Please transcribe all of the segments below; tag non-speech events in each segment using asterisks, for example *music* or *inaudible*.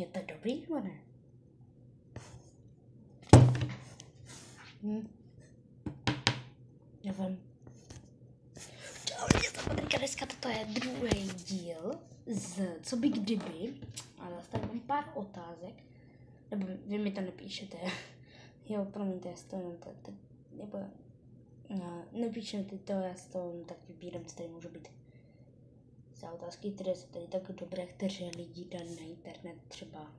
Je to dobrý, nebo ne? Hm. Nevím. Čau, to teďka dneska toto je druhý díl z Co by kdyby. A zase tady mám pár otázek. Nebo vy mi to nepíšete. *laughs* Jo, promiňte, já to jenom tak, nebo no, nepíšete to, já toho tak vybírám, co tady může být za otázky, které jsou tady tak dobré, které lidi dá na internet třeba.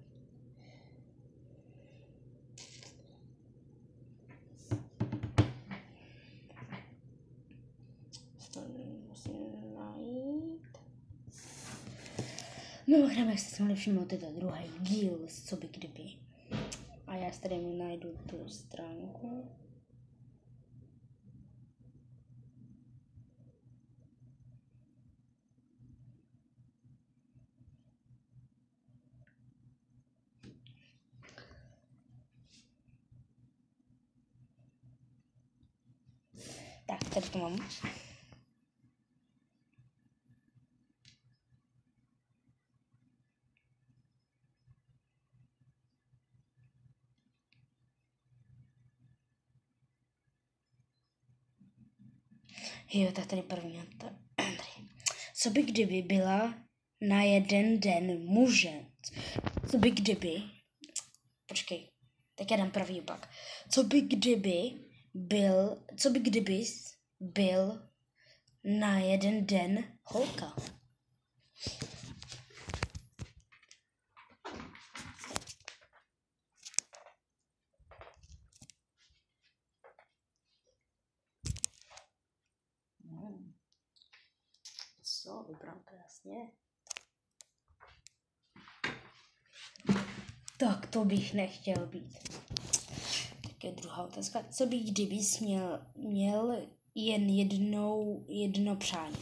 Mimochodem, jak jste si mohli všimnout, je to druhý díl Co by kdyby. A já tady najdu tu stránku. Mám. Jo, tak tady první. *clears throat* Co by kdyby byla na jeden den muže? Co by kdyby... Počkej, tak já dám pravý opak. Co by kdyby byl, co by kdyby byl na jeden den holka? Hmm. Co, vybrám krásně. Tak to bych nechtěl být. Tak je druhá otázka. Co bych kdybys měl, měl jen jednou, jedno přání?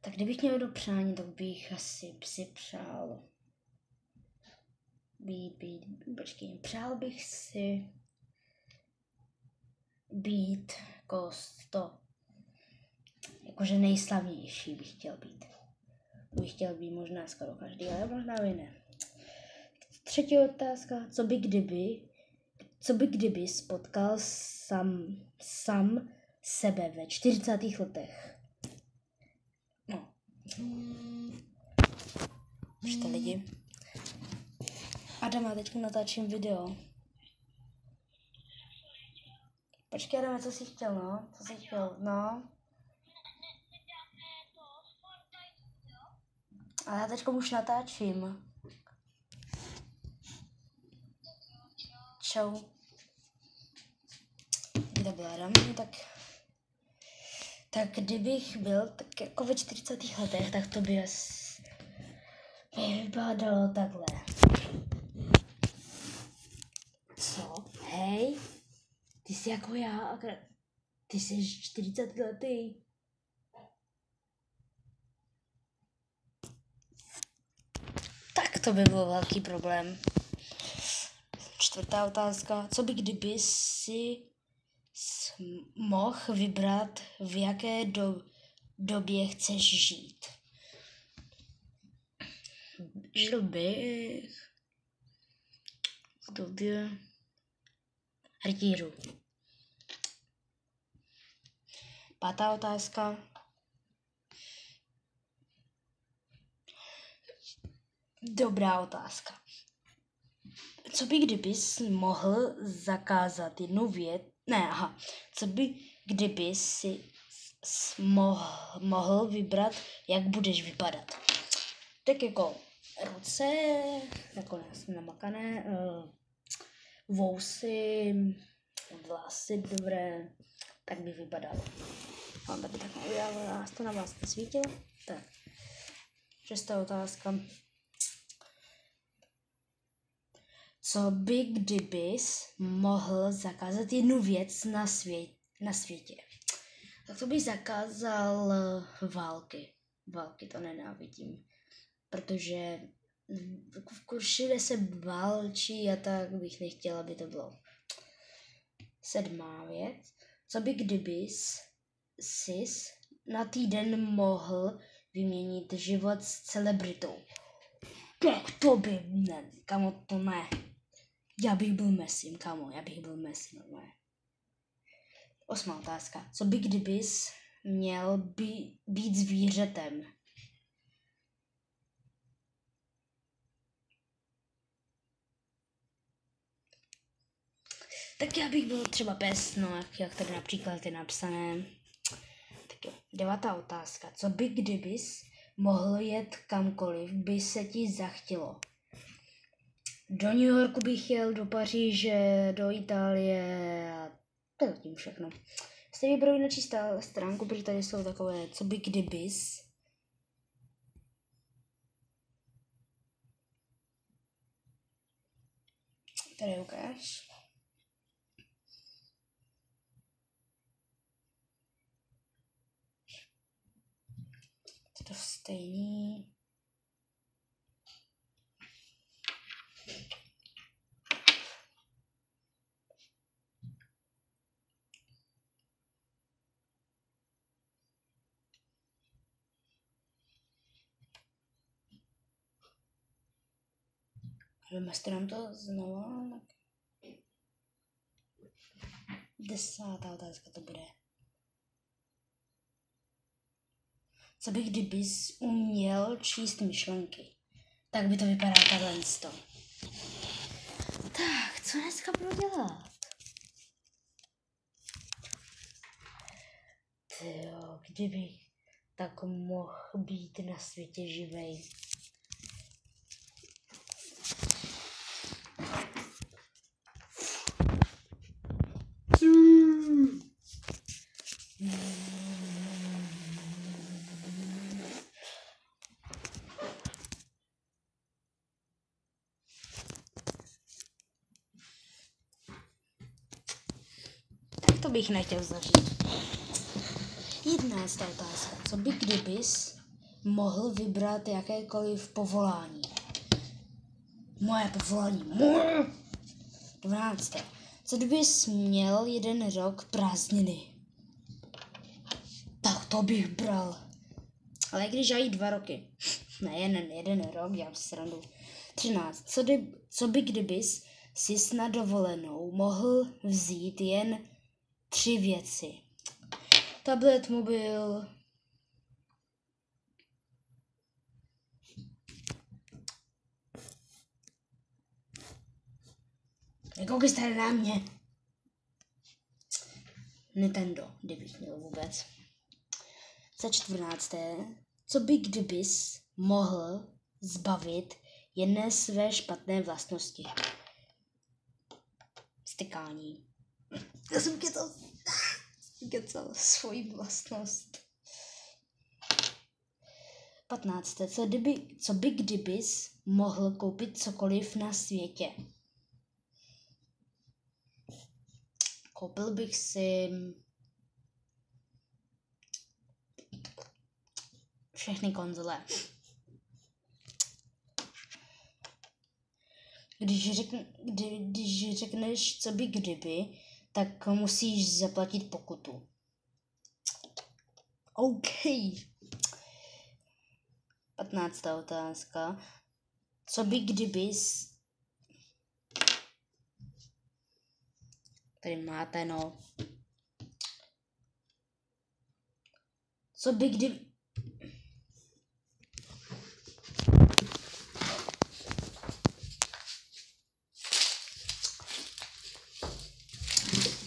Tak kdybych měl jedno přání, tak bych asi si přál být, být, počkej, přál bych si být jako to, jakože nejslavnější bych chtěl být. Bych chtěl být možná skoro každý, ale možná i ne. Třetí otázka, co by kdyby, co by kdyby spotkal sam, sam sebe ve 40. letech? No. Přijďte lidi. Adama, teď natáčím video. Počkej, Adame, co jsi chtěl, no? Co jsi chtěl, no? Ale já teď už natáčím. Čau. Kde byla? No tak... Tak kdybych byl tak jako ve 40. letech, tak to by asi by vypadalo takhle. Co? Hej? Ty jsi jako já, akorát ty jsi 40 letý. Tak to by byl velký problém. Čtvrtá otázka. Co by kdyby si mohl vybrat, v jaké do, době chceš žít? Žil bych v době rytířů. Pátá otázka. Dobrá otázka. Co by kdybys mohl zakázat jednu věc? Ne, aha. Co by kdyby si mohl, mohl vybrat, jak budeš vypadat? Tak jako ruce, jako namakané, uh, vousy, vlasy dobré, tak by vypadalo. Mám tady tak udělal, já to na vás nesvítil. Tak. Šestá otázka. Co by kdybys mohl zakázat jednu věc na, svět, na světě? Tak to bych zakázal války. Války to nenávidím. Protože všude se válčí a tak bych nechtěla, aby to bylo. Sedmá věc. Co by kdybys sis na týden mohl vyměnit život s celebritou. Tak to by ne, kamo, to ne. Já bych byl Messi, kamo, já bych byl Messi, normálně. Osmá otázka. Co by kdybys měl by, být zvířetem? Tak já bych byl třeba pes, no, jak, jak tady například je napsané. Tak jo, devátá otázka. Co by kdybys mohl jet kamkoliv, by se ti zachtělo? Do New Yorku bych jel, do Paříže, do Itálie a to je zatím všechno. Jste vybrali na čistá stránku, protože tady jsou takové, co by kdybys. Tady ukáž. To stejný. Vymeste nám to znovu. Desátá otázka to bude. Co by kdybys uměl číst myšlenky? Tak by to vypadalo takhle to. Tak, co dneska budu dělat? Tyjo, kdybych tak mohl být na světě živej. Tak to bych nechtěl zažít. Jedenáctá otázka. Co by kdybys mohl vybrat jakékoliv povolání? Moje povolání. Moje. Dvanácté. Co kdybys měl jeden rok prázdniny? Tak to bych bral. Ale když já jí dva roky. *laughs* Ne, jeden, jeden rok, já srandu. 13. Co, kdy, co by kdybys si na dovolenou mohl vzít jen tři věci? Tablet, mobil, Nekoukej tady na mě. Nintendo, kdybych měl vůbec. Za čtrnácté, co by kdybys mohl zbavit jedné své špatné vlastnosti? Stykání. Já jsem kecal, kecal svoji vlastnost. 15. Co, kdyby, co by kdybys mohl koupit cokoliv na světě? Koupil bych si všechny konzole. Když, řekn, kdy, když řekneš, co by kdyby, tak musíš zaplatit pokutu. OK. 15. otázka. Co by kdybys Tady máte, no. Co by kdy...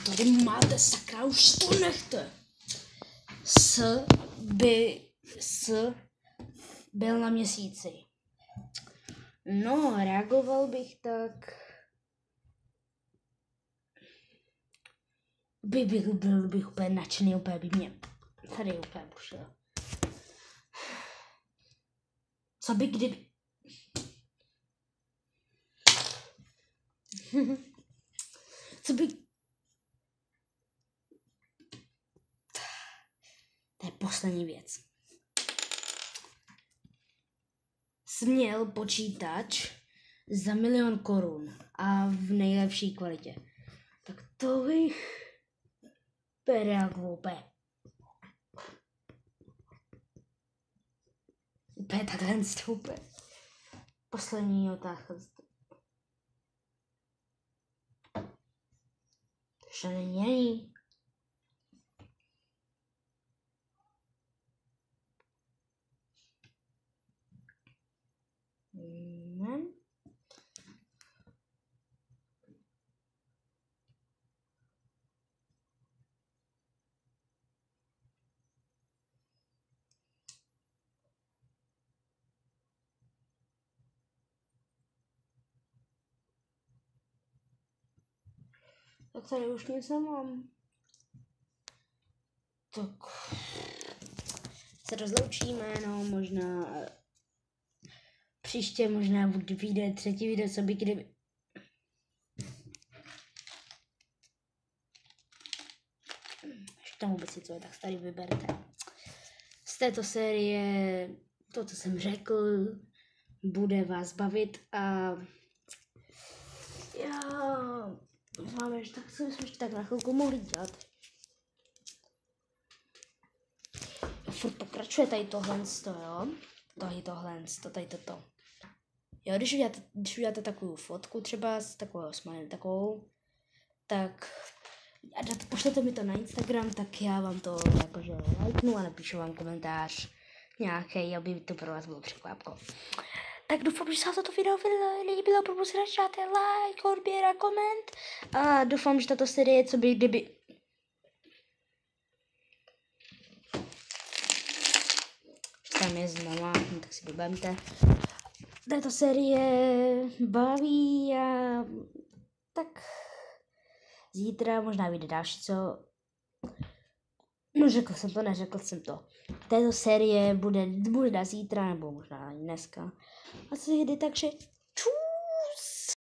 Tady máte, sakra, už to nechte. S by s byl na měsíci. No, reagoval bych tak by bych byl bych úplně nadšený, úplně by mě tady úplně pušil. Co by kdyby... *laughs* Co by... To je poslední věc. Směl počítač za milion korun a v nejlepší kvalitě. Tak to bych per agrupe. úplně takhle stoupé. Poslední otázka. Ještě není. Ne. Tak tady už nic nemám. Tak se rozloučíme, no možná příště možná vyjde třetí video, co by kdyby... Tam vůbec něco je, tak tady vyberte. Z této série to, co jsem řekl, bude vás bavit a já Máme ještě tak, co bychom ještě tak na chvilku mohli dělat. Furt pokračuje tady tohle, jo? Tady tohle, to, tady toto. Jo, když uděláte, když uděláte takovou fotku třeba s takovou smiley, takovou, tak a dat, pošlete mi to na Instagram, tak já vám to jakože lajknu a napíšu vám komentář nějaký, aby to pro vás bylo překvapko. Tak doufám, že se vám toto video líbilo, pokud dáte like, odběr a koment. A doufám, že tato série, co by kdyby... Tam je znova, no, tak si vybavte. Tato série baví a tak zítra možná vyjde další, co No řekl jsem to, neřekl jsem to. Této série bude, bude zítra, nebo možná dneska. A co jde, takže!